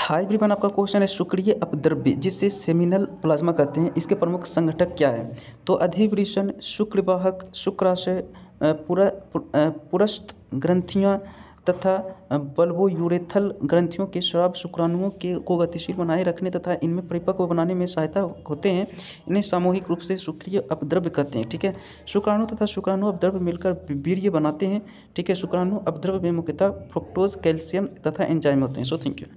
High everyone, आपका question है शुक्रिय अपद्रव्य जिसे सेमिनल प्लाज्मा कहते हैं। इसके प्रमुख संगठक क्या है? तो अधिवृषण शुक्रवाहक, शुक्राशय पुरा पुरस्त ग्रंथियाँ तथा बल्बोयूरेथल ग्रंथियों के श्राव शुक्राणुओं के, को गतिशील बनाए रखने तथा इनमें परिपक्व बनाने में सहायता होते हैं। इन्हें सामूहिक रूप से शुक्रिय अपद्रव्य कहते हैं, ठीक है? शुक्राणु तथा शुक्राणु अपद्रव्य मिलकर वीर्य बनाते हैं, ठीक है? शुक्राणु अपद्रव्य में मुख्यतः फ्रुक्टोज कैल्शियम तथा एंजाइम होते हैं। So thank you